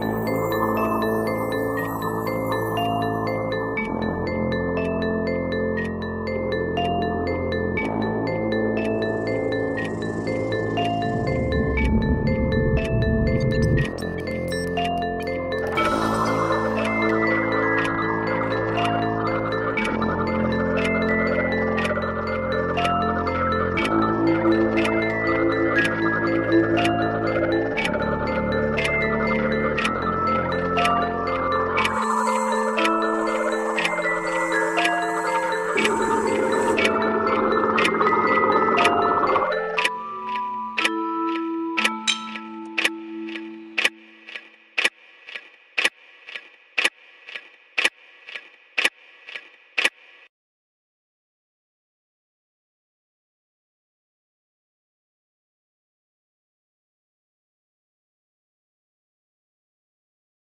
You.